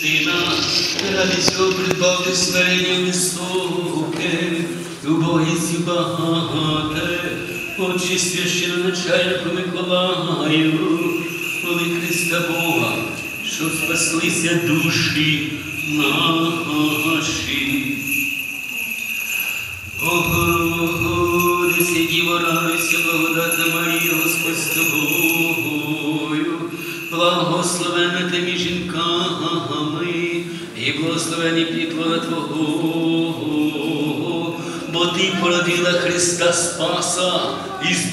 Сина, ради цього придбавте смирення високе, убогістю багате, очі священоначальнику Миколаю, коли Христа Бога, що спаслися душі наші. Богородице, Діво, радуйся, благодатна Марія, Господь з тобою, благословена ти між жінками, і благословені плід плода Твого, бо Ти породила Христа Спаса і збавлення.